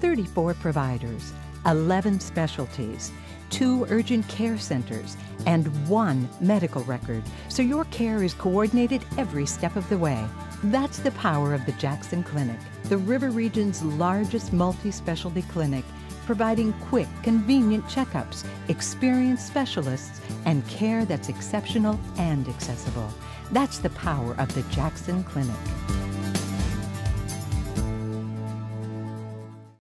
34 providers, 11 specialties, two urgent care centers, and one medical record, so your care is coordinated every step of the way. That's the power of the Jackson Clinic, the River Region's largest multi specialty clinic, providing quick, convenient checkups, experienced specialists, and care that's exceptional and accessible. That's the power of the Jackson Clinic.